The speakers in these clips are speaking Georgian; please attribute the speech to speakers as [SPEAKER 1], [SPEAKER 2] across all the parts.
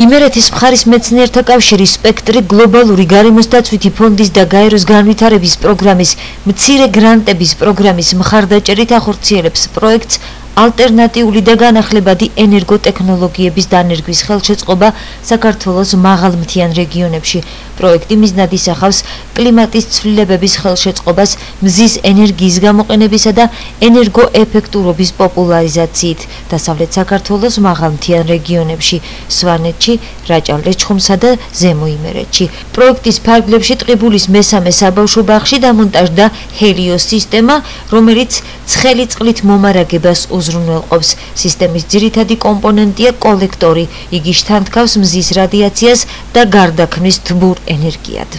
[SPEAKER 1] იმერეთის მხარის მეცნიერთა კავშირის სპექტრი გლობალური გარემოს დაცვითი ფონდის და გაეროს განვითარების პროგრამის მცირე გრანტების პროგრამის მხარდაჭერით ახორციელებს პროექტს ალტერნატიული და განახლებადი ენერგოტექნოლოგიების დანერგვის ხელშეწყობა საქართველოს მაღალმთიან რეგიონებში. პროექტი მიზნად ისახავს კლიმატის ცვლილებების ხელშეწყობას მზის ენერგიის გამოყენებისა და ენერგოეფექტურობის პოპულარიზაციით დასავლეთ საქართველოს მაღალმთიან რეგიონებში, სვანეთში, რაჭალ-ლეჩხუმსა და ზემო იმერეთში. პროექტის ფარგლებში ტყიბულის მესამე საბავშვო ბაღში დამონტაჟდა ჰელიოს სისტემა, რომელიც ცხელი წყლით მომარაგებას უზრუნველყოფს. სისტემის ძირითადი კომპონენტია კოლექტორი. იგი შთანთქავს მზის რადიაციას და გარდაქმნის თბურ ენერგიად.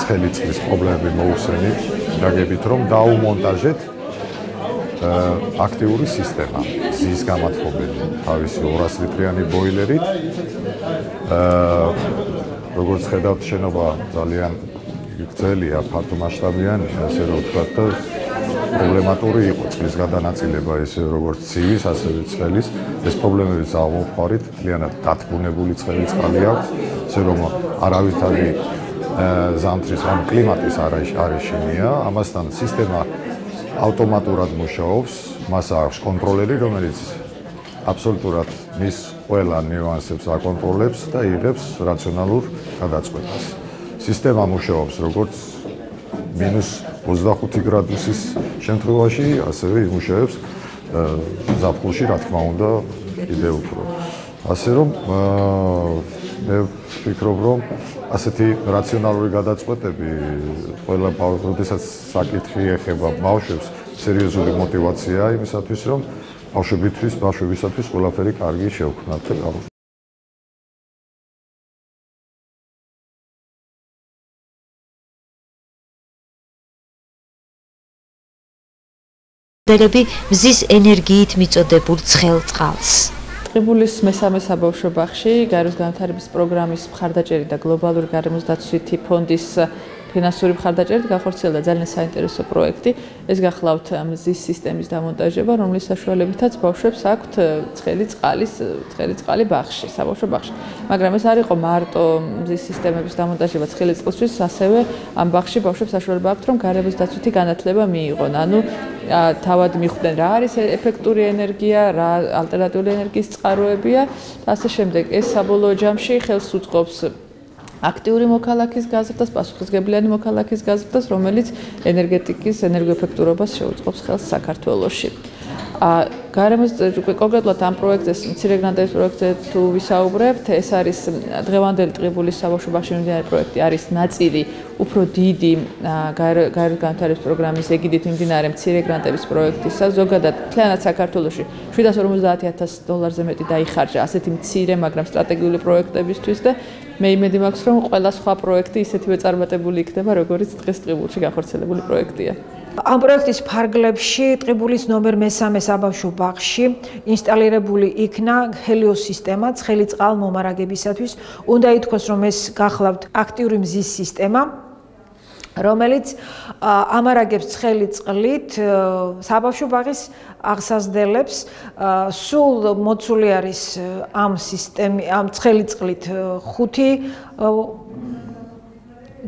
[SPEAKER 2] ცხელი წყლის პრობლემები მოусენით, დაგებით რომ დაუმონტაჟეთ აქტიური სისტემა მზის გამათბობელი თავისი 200 ლიტრიანი ბოილერით. აა როგორც ხედავთ, შენობა ძალიან გრძელია, ფართომასშტაბიანი, ასე რომ ვთქვათ და პრობლემატური იყო წყლის გადანაწილება ისე როგორც ცივის, ასევე ცხელის. ეს პრობლემები ზავმოფხარით, ძალიანად დათბუნებული ცხელი წყალი აქვს, ისე რომ არავითარი ზამთრის ან კლიმატის არეშინია, ამასთან სისტემა ავტომატურად მუშაობს, მას აქვს კონტროლერი, რომელიც აბსოლუტურად მის ყველა ნიუანსებს აკონტროლებს და იღებს რაციონალურ გადაწყვეტას. სისტემა მუშაობს როგორც მინუს 25 გრადუსის შემთხვევაში ასევე იმუშავებს ზაფხულში, რა თქმა უნდა, კიდევ უფრო. ასე რომ მე ვფიქრობ, რომ ასეთი რაციონალური გადაწყვეტები ყველა როდესაც საკითხი ეხება ბავშვებს, სერიოზული мотиваციაა იმისათვის, რომ ბავშვებისთვის, ბავშვებისათვის ყველაფერი კარგი შევქმნათ და გავუშვათ.
[SPEAKER 1] მოდელები მზის ენერგიით მიწოდებულ ცხელ წყალს.
[SPEAKER 3] ტყიბულის მესამე საბავშვო ბაღში გაეროს განვითარების პროგრამის მხარდაჭერით და გლობალური გარემოს დაცვითი ფონდის ფინანსური მხარდაჭერით განხორციელდა ძალიან საინტერესო პროექტი. ეს გახლავთ მზის სისტემის დამონტაჟება, რომლის საშუალებითაც ბავშვებს აქვთ ცხელი წყალის, ცხელი წყალი ბაღში, საბავშვო ბაღში. მაგრამ ეს არ იყო მარტო მზის სისტემების დამონტაჟება ცხელი წყლისთვის, ასევე ამ ბაღში ბავშვებს საშუალება აქვთ, რომ გარემოს დაცვითი განათლება მიიღონ. ანუ თავად მიხვდნენ რა არის ეფექტური ენერგია, რა ალტერნატიული ენერგიის წყაროებია და ასე შემდეგ. ეს საბოლოო ჯამში ხელს უწყობს აქტიური მოქალაქის გაზრდას, პასუხისგებლიანი მოქალაქის გაზრდას, რომელიც ენერგეტიკის ენერგოეფექტურობას შეუწყობს ხელს საქართველოში. ა გარემოს კონკრეტულად ამ პროექტზე, მცირე გრანტების პროექტზე თუ ვისაუბრებთ, ეს არის დღევანდელი ტყიბულის საბავშვო ბაღში მიმდინარე პროექტი, არის ნაწილი უფრო დიდი გაეროს განვითარების პროგრამის ეგიდით მიმდინარე მცირე გრანტების პროექტისა. ზოგადად, მთლიანად საქართველოში 750000 დოლარზე მეტი დაიხარჯა ასეთი მცირე, მაგრამ სტრატეგიული პროექტებისთვის და მე იმედი მაქვს, რომ ყველა სხვა პროექტი ისეთივე წარმატებული იქნება, როგორც დღეს ტყიბულში განხორციელებული პროექტია.
[SPEAKER 4] ამ პროექტის ფარგლებში ტყიბულის ნომერ მე-3 საბავშვო ბაღში ინსტალირებული იქნა ჰელიოს სისტემა ცხელი წყალმომარაგებისათვის. უნდა ითქვას, რომ ეს გახლავთ აქტიური მზის სისტემა, რომელიც ამარაგებს ცხელი წყლით საბავშვო ბაღის აღსაზრდელებს. სულ მოცული არის ამ სისტემი ამ ცხელი წყლით 5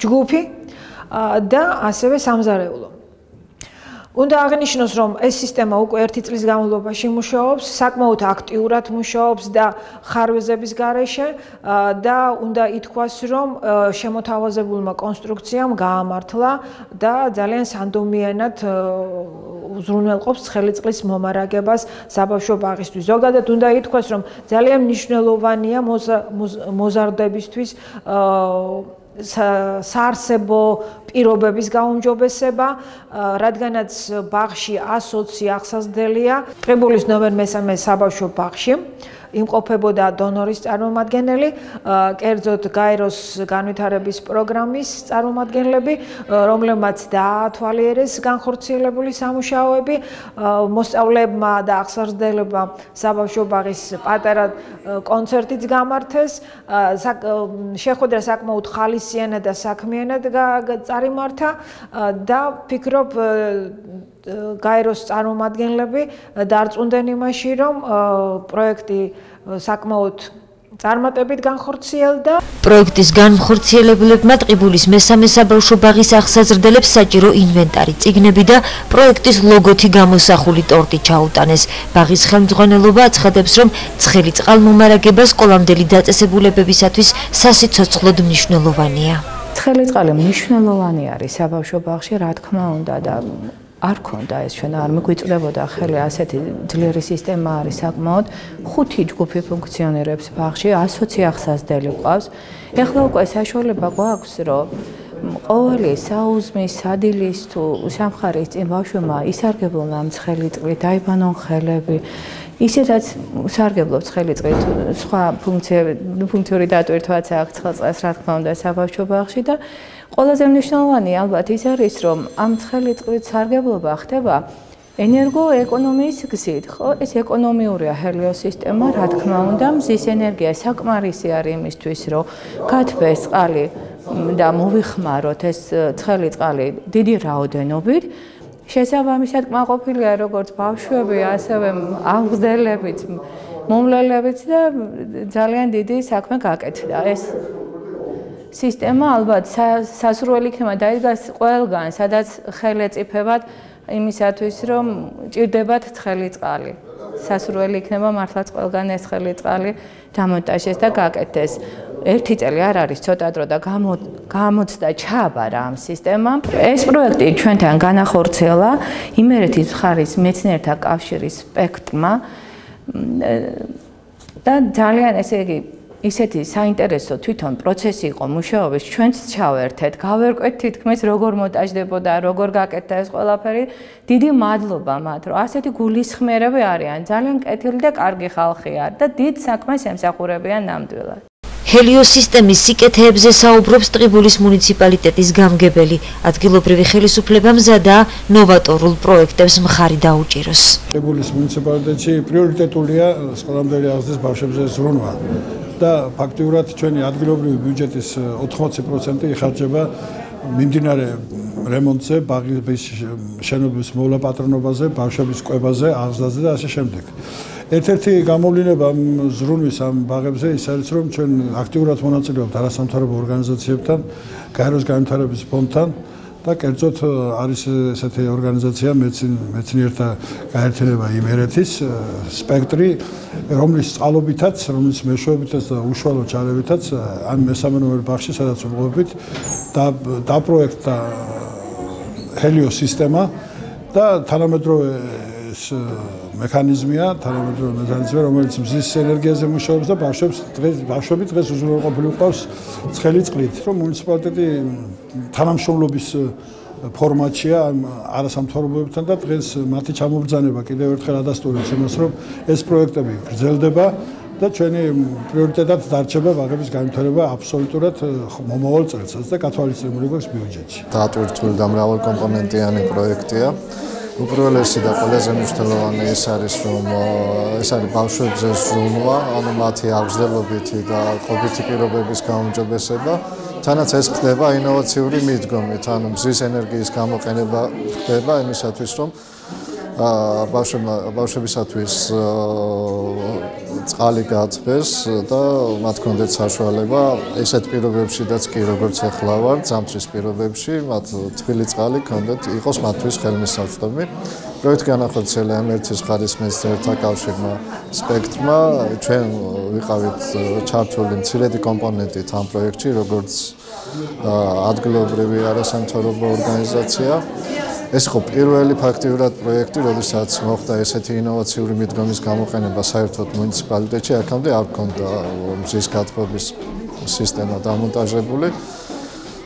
[SPEAKER 4] ჯგუფი და ასევე სამზარეულო. უნდა აღნიშნოს, რომ ეს სისტემა უკვე ერთი წლის განმავლობაში მუშაობს, საკმაოდ აქტიურად მუშაობს და ხარვეზების გარეშე და უნდა ითქვას, რომ შემოთავაზებულმა კონსტრუქციამ გაამართლა და ძალიან სანდომიანად უზრუნველყოფს ცხელი წყლის მომარაგებას საბავშვო ბაღისთვის. ზოგადად უნდა ითქვას, რომ ძალიან მნიშვნელოვანია მოზარდებისთვის აა საარსებო პირობების გაუმჯობესება, რადგანაც ბაღში 120 ახსაზდელია, ღებულის ნომერ მესამე საბავშვო ბაღში. იმყოფებოდა დონორის წარმომადგენელი, კერძოდ გაეროს განვითარების პროგრამის წარმომადგენლები, რომლებმაც დაათვალიერეს განხორციელებული სამუშაოები, მოსწავლეებმა და აღსარდლებმა საბავშვო ბაღის პატარა კონცერტიც გამართეს, შეხვედრა საკმაოდ ხალისიანად და საქმიანად წარიმართა და ფიქრობ გაეროს წარმომადგენლები დარწმუნდნენ იმაში, რომ პროექტი საკმაოდ წარმატებით განხორციელდა.
[SPEAKER 1] პროექტის განხორციელებლებმა ტყიბულის მესამე საბავშვო ბაღის აღსაზრდელებს საჭირო ინვენტარი, წიგნები და პროექტის ლოგოთი გამოსახული ტორტი ჩაუტანეს. ბაღის ხელმძღვანელობა აცხადებს, რომ ცხელი წყალმომარაგება სკოლამდელი დაწესებულებებისათვის სასიცოცხლოდ მნიშვნელოვანია.
[SPEAKER 5] ცხელი წყალი მნიშვნელოვანი არის საბავშვო ბაღში, რა თქმა უნდა და არ ქონდა ეს ჩვენ არ მიგვიწვდებოდა ხელი ასეთი ძლიერი სისტემა არის საკმაოდ ხუთი ჯგუფი ფუნქციონირებს ბაღში 120 ახსაზდელი ყავს. ეხლა უკვე საშუალება გვაქვს რომ ყოველი საუზმის სადილის თუ სამხარის წინ ბავშვმა ისარგებლონ ამ ცხელი წყლით დაიბანონ ხელები ისედაც სარგებლობს ხელი წყლით სხვა ფუნქციები ფუნქციური დატვირთვაც აქვს ცხელწას რა თქმა უნდა საბავშვო ბაღში და ყველაზე მნიშვნელოვანი ალბათ ის არის, რომ ამ ცხელი წყლით სარგებლობა ხდება ენერგოეკონომიის გზით, ხო? ეს ეკონომიურია ჰელიოსისტემა, რა თქმა უნდა, მზის ენერგია საკმარისი არის იმისთვის, რომ გათბეს წყალი და მოვიხმაროთ ეს ცხელი წყალი დიდი რაოდენობით. შესაბამისად, კმაყოფილია როგორც ბავშვები, ასევე აღგზელებიც, მომლელებიც და ძალიან დიდი საქმე გაკეთდა. ეს სისტემა ალბათ სასურველი იქნება დაიგას ყველგან, სადაც ხელი ეწიფებათ იმისათვის, რომ ჭირდებათ ცხელი წყალი. სასურველი იქნება მართლაც ყველგან ეს ცხელი წყალი დამონტაჟეს და გაკეთდეს. ერთი წელი არ არის ცოტა დრო და გამოცდა ჩააბარა ამ სისტემამ. ეს პროექტი ჩვენთან განახორციელა იმერეთის მხარის მეცნიერთა კავშირის სპექტრმა და ძალიან ესე იგი ისეთი საინტერესო თვითონ პროცესი იყო მუშაობის ჩვენც ჩავერთეთ, გავერკვეთ თითქმის როგორ მონტაჟდებოდა, როგორ გაკეთდა ეს ყველაფერი. დიდი მადლობა მათ, რომ ასეთი გულისხმიერები არიან, ძალიან კეთილი და კარგი ხალხი არის და დიდ საქმეს ემსახურებიან ნამდვილად.
[SPEAKER 1] ჰელიოსისტემის სიკეთეებზე საუბრობს ტყიბულის მუნიციპალიტეტის გამგებელი. ადგილობრივი ხელისუფლება მზადა ნოვატორულ პროექტებს მხარი დაუჭიროს.
[SPEAKER 6] ტყიბულის მუნიციპალიტეტში პრიორიტეტულია სკოლამდელი აღზრდის ბავშვებზე ზრუნვა. და ფაქტიურად ჩვენი ადგილობრივი ბიუჯეტის 80% იხარჯება მიმდინარე რემონტზე, ბაღის შენობის მოვლაპატრონობაზე, ბავშვების კვებაზე, აღზრდაზე და ასე შემდეგ. ერთ-ერთი გამოვლინება ზრუნვის ამ ბაღებზე ის არის, რომ ჩვენ აქტიურად მონაწილეობთ არასამთავრობო ორგანიზაციებთან, გაეროს განვითარების ფონდთან და კერძოდ არის ესეთი ორგანიზაცია მეცნიერთა გაერთიანება იმერეთის სპექტრი რომლის წყალობითაც რომლის მეშვეობითაც და უშუალო ჩარევითაც ამ მესამე ნომერ ბაღში სადაც ვიყობებით და დაპროექტა ჰელიოს სისტემა და თანამედროვე ეს მექანიზმია, თანამედროვე მექანიზმია, რომელიც მზის ენერგიაზე მუშაობს და ბავშვებს დღეს ბავშვები დღეს უზრუნველყოფილი ყავს ცხელი წყლით. რომ მუნიციპალიტეტი თანამშრომლობის ფორმატია არასამთავრობოებთან და დღეს მათი ჩამობრძანება კიდევ ერთხელ ადასტურებს იმას, რომ ეს პროექტები გრძელდება და ჩვენი პრიორიტეტად დარჩება ბაღების განვითარება აბსოლუტურად მომავალ წელსაც და კათოლიციზმური გვაქვს ბიუჯეტში.
[SPEAKER 7] დაატვირთული და მრავალკომპონენტიანი პროექტია. უპირველესი და ყველაზე მნიშვნელოვანი ის არის რომ ეს არის ბავშვებზე ზრუნვა, ანუ მათი აღზრდელობითი და ყოფითი პირობების გაუმჯობესება. თანაც ეს ხდება ინოვაციური მიდგომით, ანუ მზის ენერგიის გამოყენება ხდება იმისათვის რომ ბავშვებმა ბავშვებისათვის წყალი გააცბეს და მათ კონდეთ საშუალება. ესეთ პირობებშიდაც კი როგორც ახლა ვარ ზამთრის პირობებში მათ თბილი წყალი კონდეთ იყოს მათთვის ხელმისაწვდომი პროექტი განახორციელა ამერეთის ხარის მეცნიერთა კავშირმა სპექტრმა. ჩვენ ვიყავით ჩართული მცირედი კომპონენტით ამ პროექტში როგორც ადგილობრივი არასამთავრობო ორგანიზაცია ეს იყო პირველი ფაქტიურად პროექტი, როდესაც მოხდა ესეთი ინოვაციური მიდგომის გამოყენება საერთოდ მუნიციპალიტეტში, აქამდე არ ქონდა მზის გათბობის სისტემა დამონტაჟებული.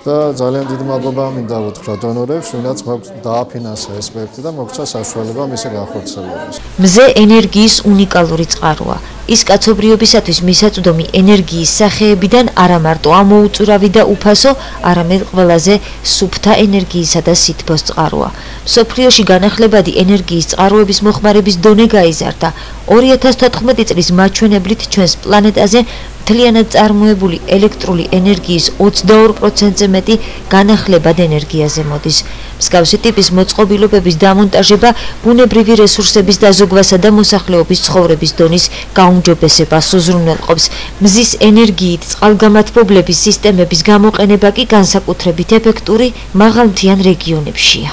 [SPEAKER 7] და ძალიან დიდი მადლობა მინდა უთხრა დონორებს, ვინაც დააფინანსა ეს პროექტი და მოგცა საშუალება მისი განხორციელებას.
[SPEAKER 1] მზე ენერგიის უნიკალური წყაროა. ის კაცობრიობისათვის მისაწვდომი ენერგიის სახეებიდან არა მარტო ამოუწურავი და უფასო, არამედ ყველაზე სუფთა ენერგიისა და სითბოს წყაროა. სოფლიოში განახლებადი ენერგიის წყაროების მოხმარების დონე გაიზარდა. 2014 წლის მაჩვენებლით ჩვენს პლანეტაზე მთლიანად წარმოებული ელექტრული ენერგიის 22%-ზე მეტი განახლებად ენერგიაზე მოდის. მსგავსი ტიპის მოწყობილობების დამონტაჟება ბუნებრივი რესურსების დაზოგვასა და მოსახლეობის ცხოვრების დონის გაუმჯობესებას უზრუნველყოფს. მზის ენერგიით წყალგამათბობლების სისტემების გამოყენება კი განსაკუთრებით ეფექტური მაღალმთიან რეგიონებშია.